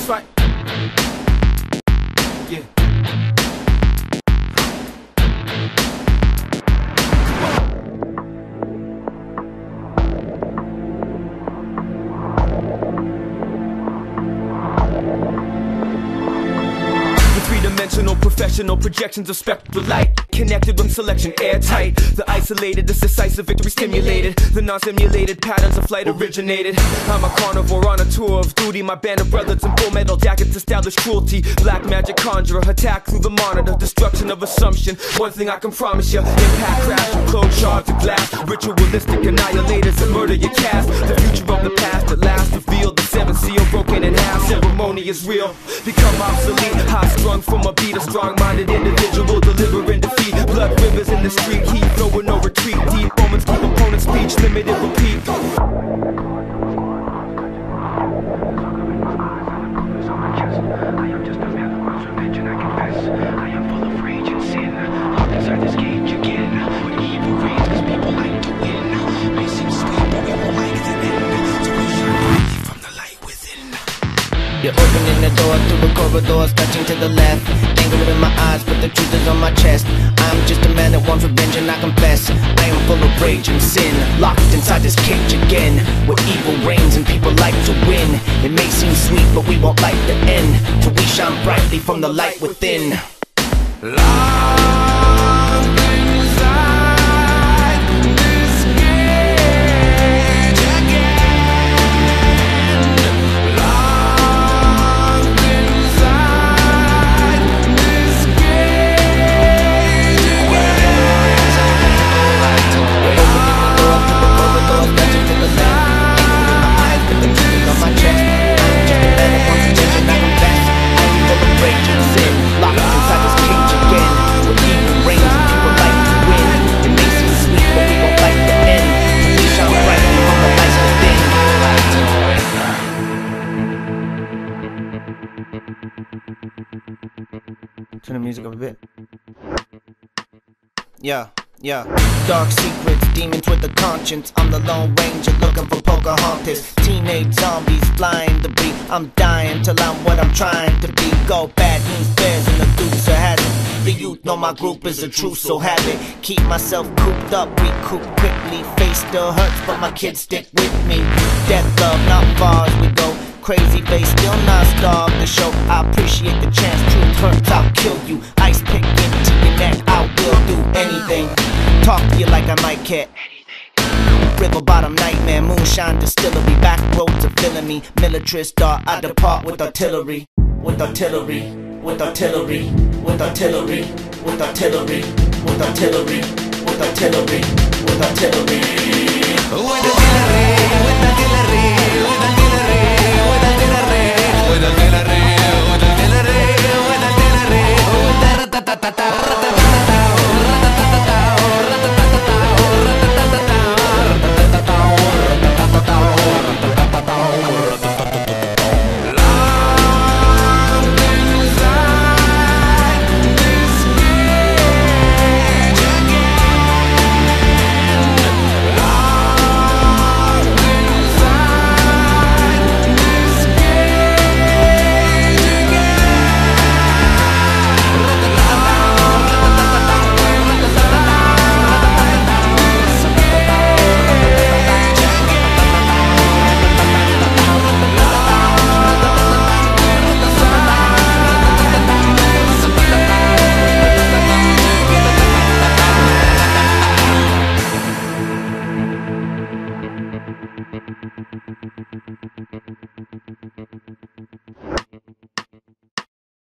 That's right. Yeah. Three-dimensional professional projections of spectral light Connected with selection airtight. The isolated, this decisive victory stimulated. The non-simulated patterns of flight originated. I'm a carnivore on a tour of duty. My band of brothers in full metal jackets establish cruelty. Black magic conjurer, attack through the monitor. Destruction of assumption, one thing I can promise you Impact crash, close shards of glass. Ritualistic annihilators and murder your cast. The future of the past at last revealed The seven seal broken in half, ceremony is real. Become obsolete, high strung from a beat A strong-minded individual You're opening the door through the corridors, touching to the left. Anger in my eyes, but the truth is on my chest. I'm just a man that wants revenge, and I confess I am full of rage and sin, locked inside this cage again, where evil reigns and people like to win. It may seem sweet, but we won't like the end till we shine brightly from the light within. Turn the music up a bit. Yeah, yeah. Dark secrets, demons with a conscience. I'm the Lone Ranger looking for Pocahontas. Teenage zombies flying debris. I'm dying till I'm what I'm trying to be. Go bad news bears and the Dukes of Hazzard. The youth know my group is a truth, so have it. Keep myself cooped up, we recoup quickly. Face still hurts, but my kids stick with me. Death love, not far as we go. Crazy face, still not starved the show. Appreciate the chance, truth hurts, I'll kill you. Ice pick into your neck, I will do anything. Talk to you like I might care. River bottom nightmare, moonshine distillery, back roads are filling me. Militarist dart, I depart with artillery, with artillery, with artillery, with artillery, with artillery, with artillery, with artillery, with artillery. With artillery,